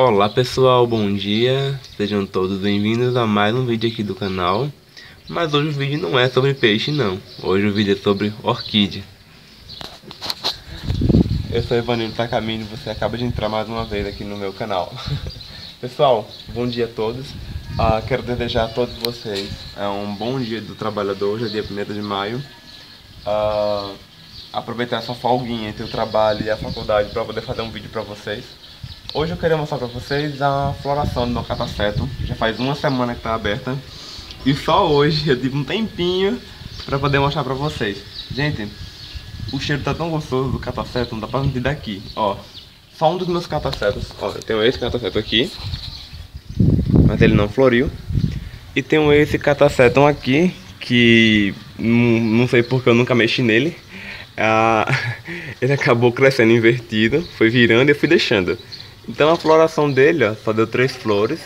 Olá pessoal, bom dia, sejam todos bem-vindos a mais um vídeo aqui do canal. Mas hoje o vídeo não é sobre peixe não, hoje o vídeo é sobre orquídea. Eu sou Ivanildo Takamine e você acaba de entrar mais uma vez aqui no meu canal. Pessoal, bom dia a todos. Uh, Quero desejar a todos vocês uh, um bom dia do trabalhador, hoje é dia 1 de maio. Uh, Aproveitar essa folguinha entre o trabalho e a faculdade para poder fazer um vídeo para vocês Hoje eu queria mostrar pra vocês a floração do meu. Já faz uma semana que tá aberta. E só hoje eu tive um tempinho pra poder mostrar pra vocês. Gente, o cheiro tá tão gostoso do catafeto, não dá pra sentir daqui. Ó, só um dos meus catafetos. Ó, eu tenho esse catafeto aqui. Mas ele não floriu. E tenho esse catafeton aqui, que não sei porque eu nunca mexi nele. Ah, ele acabou crescendo invertido, foi virando e eu fui deixando. Então a floração dele, ó, só deu três flores.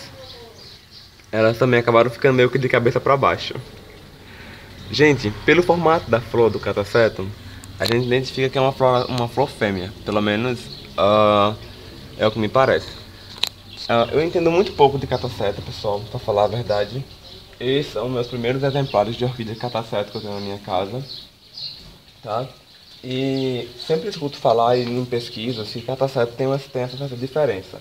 Elas também acabaram ficando meio que de cabeça para baixo. Gente, pelo formato da flor do catacetum, a gente identifica que é uma flor, uma flor fêmea. Pelo menos uh, é o que me parece. Uh, eu entendo muito pouco de cataceta, pessoal, para falar a verdade. Esses são meus primeiros exemplares de orquídea cataceta que eu tenho na minha casa. Tá? E sempre escuto falar em pesquisas que cataceto tem, uma, tem essa diferença.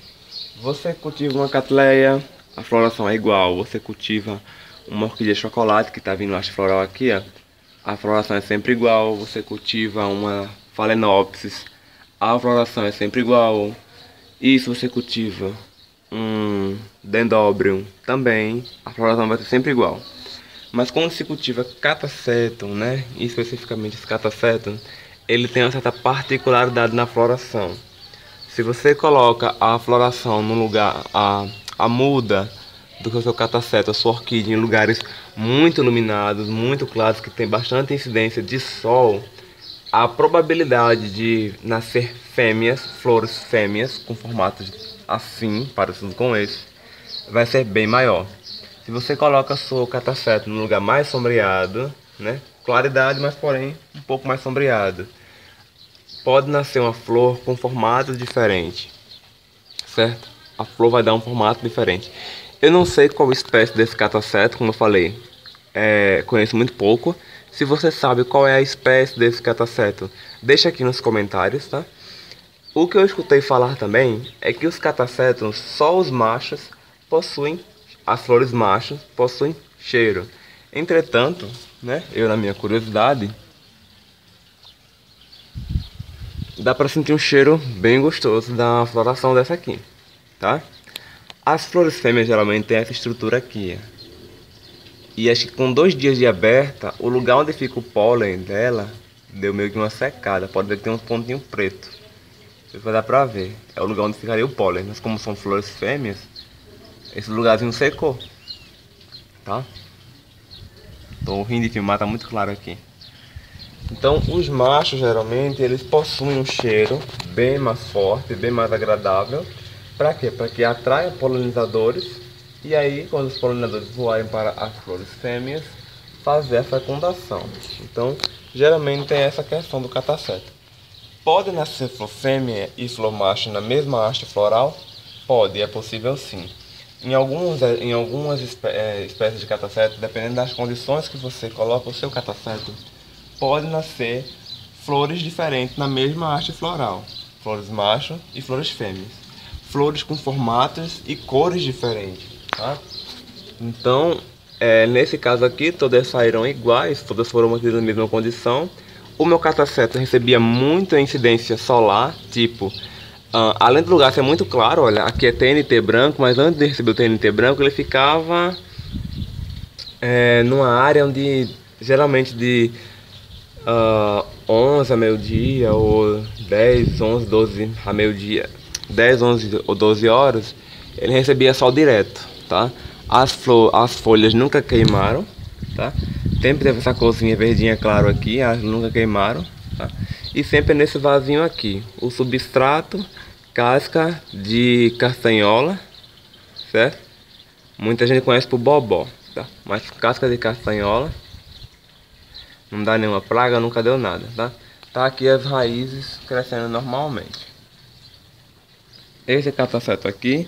Você cultiva uma catleia, a floração é igual. Você cultiva uma orquídea de chocolate que está vindo haste floral aqui, ó, a floração é sempre igual. Você cultiva uma phalaenopsis, a floração é sempre igual. E se você cultiva um dendrobium também, a floração vai ser sempre igual. Mas quando se cultiva catacetum, né, especificamente esse catacetum, ele tem uma certa particularidade na floração. Se você coloca a floração no lugar, a, a muda do seu cataceto, a sua orquídea, em lugares muito iluminados, muito claros, que tem bastante incidência de sol, a probabilidade de nascer fêmeas, flores fêmeas, com formatos assim, parecidos com esse, vai ser bem maior. Se você coloca seu cataceto no lugar mais sombreado, né, claridade, mas porém um pouco mais sombreado, pode nascer uma flor com formato diferente, certo? A flor vai dar um formato diferente. Eu não sei qual espécie desse cataceto, como eu falei, é, conheço muito pouco. Se você sabe qual é a espécie desse cataceto, deixa aqui nos comentários, tá? O que eu escutei falar também é que os catacetos, só os machos, possuem, as flores machos, possuem cheiro. Entretanto, né, eu na minha curiosidade, dá para sentir um cheiro bem gostoso da floração dessa aqui, tá? As flores fêmeas geralmente têm essa estrutura aqui, e acho que com dois dias de aberta, o lugar onde fica o pólen dela deu meio que uma secada, pode ver que tem um pontinho preto. Vai dar pra ver, é o lugar onde ficaria o pólen, mas como são flores fêmeas, esse lugarzinho secou, tá? Tô rindo de filmar, tá muito claro aqui. Então, os machos geralmente eles possuem um cheiro bem mais forte, bem mais agradável. Para quê? Para que atraia polinizadores e aí, quando os polinizadores voarem para as flores fêmeas, fazer a fecundação. Então, geralmente tem essa questão do cataceto. Pode nascer flor fêmea e flor macho na mesma haste floral? Pode, é possível sim. Em, alguns, em algumas eh, espécies de cataceto, dependendo das condições que você coloca o seu cataceto, pode nascer flores diferentes na mesma haste floral, flores macho e flores fêmeas, flores com formatos e cores diferentes, tá? Então, é, nesse caso aqui, todas saíram iguais, todas foram mantidas na mesma condição. O meu cataceto recebia muita incidência solar, tipo, uh, além do lugar ser muito claro, olha, aqui é TNT branco, mas antes de receber o TNT branco, ele ficava é, numa área onde geralmente de uh, 11 a meio-dia, ou 10, 11, 12 a meio-dia, 10, 11 ou 12 horas, ele recebia sol direto, tá? As, flor, as folhas nunca queimaram, tá? Sempre teve essa corzinha verdinha claro aqui, elas nunca queimaram? E sempre nesse vasinho aqui, o substrato, casca de castanhola, certo? Muita gente conhece por bobó, tá? Mas casca de castanhola, não dá nenhuma praga, nunca deu nada, tá? Tá aqui as raízes crescendo normalmente. Esse cataceta aqui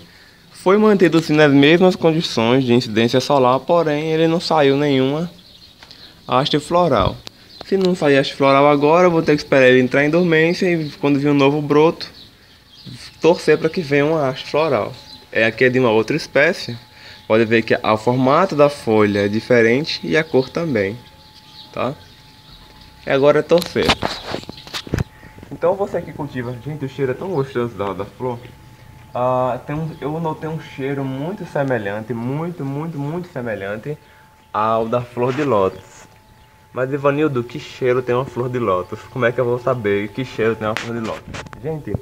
foi mantido assim nas mesmas condições de incidência solar, porém ele não saiu nenhuma haste floral. Se não sair haste floral agora, vou ter que esperar ele entrar em dormência e quando vir um novo broto, torcer para que venha uma haste floral. É aqui é de uma outra espécie. Pode ver que o formato da folha é diferente e a cor também, tá? E agora é torcer. Então você que cultiva, gente, o cheiro é tão gostoso da, da flor. Uh, tem um, eu notei um cheiro muito semelhante, muito, muito, muito semelhante ao da flor de lótus. Mas Ivanildo, que cheiro tem uma flor de lótus? Como é que eu vou saber que cheiro tem uma flor de lótus? Gente,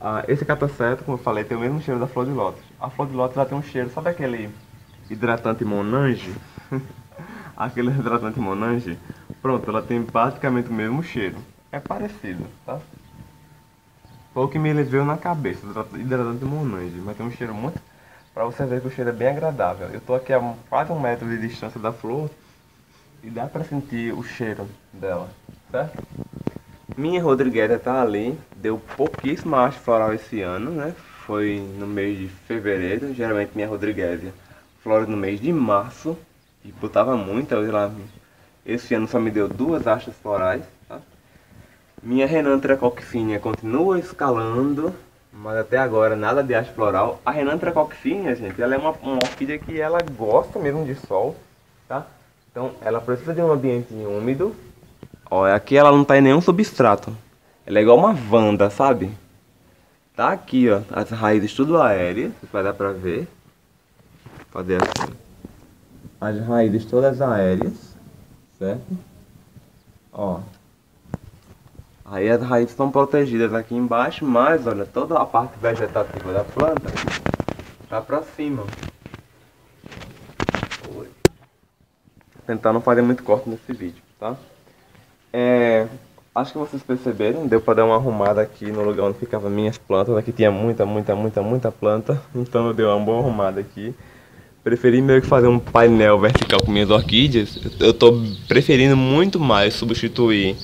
ah, esse cataceto, como eu falei, tem o mesmo cheiro da flor de lótus. A flor de lótus ela tem um cheiro, sabe aquele hidratante Monange? aquele hidratante Monange? Pronto, ela tem praticamente o mesmo cheiro. É parecido, tá? Foi o que me levou na cabeça, hidratante Monange. Mas tem um cheiro muito... Pra você ver que o cheiro é bem agradável. Eu tô aqui a quase um metro de distância da flor e dá pra sentir o cheiro dela, certo? Minha Rodrigues tá ali, deu pouquíssimo haste floral esse ano, né? Foi no mês de fevereiro, geralmente minha Rodrigues flora no mês de março e botava muito, lá, esse ano só me deu duas hastes florais, tá? Minha Renan Trecoquinha continua escalando, mas até agora nada de haste floral. A Renan Trecoquinha, gente, ela é uma, uma orquídea que ela gosta mesmo de sol, tá? Então ela precisa de um ambiente úmido, Ó, aqui ela não tá em nenhum substrato. Ela é igual uma vanda, sabe? Tá aqui, ó, as raízes tudo aéreas, vai dar pra ver. Fazer assim. As raízes todas aéreas, certo? Ó. Aí as raízes estão protegidas aqui embaixo, mas olha, toda a parte vegetativa da planta tá pra cima. Tentar não fazer muito corte nesse vídeo, tá? É, acho que vocês perceberam, deu para dar uma arrumada aqui no lugar onde ficavam minhas plantas. Aqui tinha muita, muita, muita, muita planta, então eu dei uma boa arrumada aqui. Preferi meio que fazer um painel vertical com minhas orquídeas. Eu estou preferindo muito mais substituir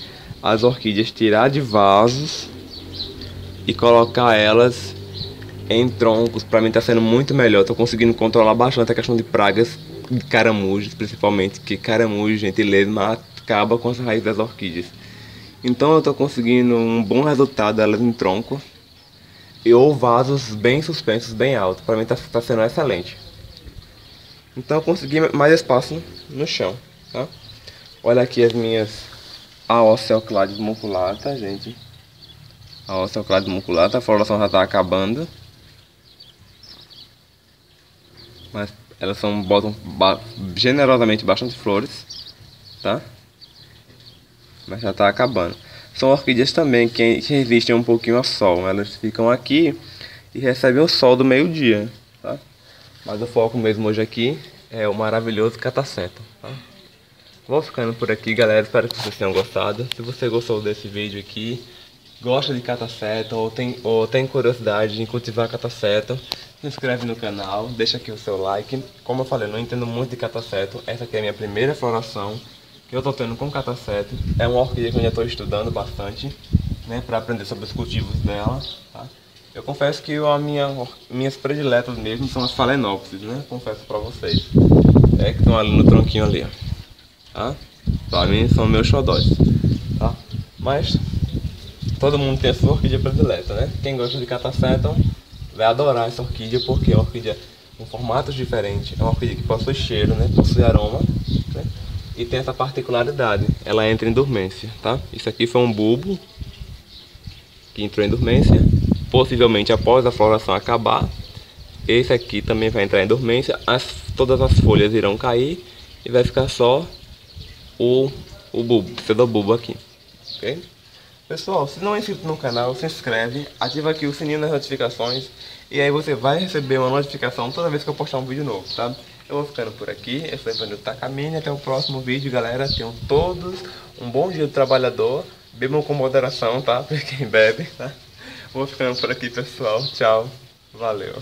as orquídeas, tirar de vasos e colocar elas em troncos. Para mim está sendo muito melhor. Estou conseguindo controlar bastante a questão de pragas, de caramujos, principalmente, que caramujo, mata acaba com as raízes das orquídeas. Então eu estou conseguindo um bom resultado delas em tronco e ou vasos bem suspensos, bem altos. Para mim está tá sendo excelente. Então eu consegui mais espaço no chão, tá? Olha aqui as minhas Aoceoclades muculata, gente. A Aoceoclades muculata, a floração já está acabando. Mas elas são, botam ba generosamente bastante flores, tá? mas já está acabando. São orquídeas também que resistem um pouquinho ao sol. Elas ficam aqui e recebem o sol do meio-dia. Tá? Mas o foco mesmo hoje aqui é o maravilhoso cataceta. Tá? Vou ficando por aqui, galera. Espero que vocês tenham gostado. Se você gostou desse vídeo aqui, gosta de cataceta ou tem, ou tem curiosidade em cultivar cataceta, se inscreve no canal, deixa aqui o seu like. Como eu falei, eu não entendo muito de cataceta. Essa aqui é a minha primeira floração que eu estou tendo com cataceto. É uma orquídea que eu já estou estudando bastante, né, para aprender sobre os cultivos dela, tá? Eu confesso que a minha, minhas prediletas mesmo são as falenópsis, né? Confesso para vocês. É que estão ali no tronquinho ali, ó. Tá? Para mim são meus xodóis, tá? Mas todo mundo tem a sua orquídea predileta, né? Quem gosta de catacetum vai adorar essa orquídea porque é uma orquídea com formatos diferentes, é uma orquídea que possui cheiro, né? Possui aroma, né? e tem essa particularidade, ela entra em dormência, tá? Isso aqui foi um bulbo que entrou em dormência, possivelmente após a floração acabar, esse aqui também vai entrar em dormência, as, todas as folhas irão cair e vai ficar só o, o bulbo, o bulbo aqui, ok? Pessoal, se não é inscrito no canal, se inscreve, ativa aqui o sininho das notificações e aí você vai receber uma notificação toda vez que eu postar um vídeo novo, tá? Eu vou ficando por aqui, eu sou Ivanildo Takamine, até o próximo vídeo, galera. Tenham todos um bom dia do trabalhador. Bebam com moderação, tá? Pra quem bebe, tá? Vou ficando por aqui, pessoal. Tchau. Valeu.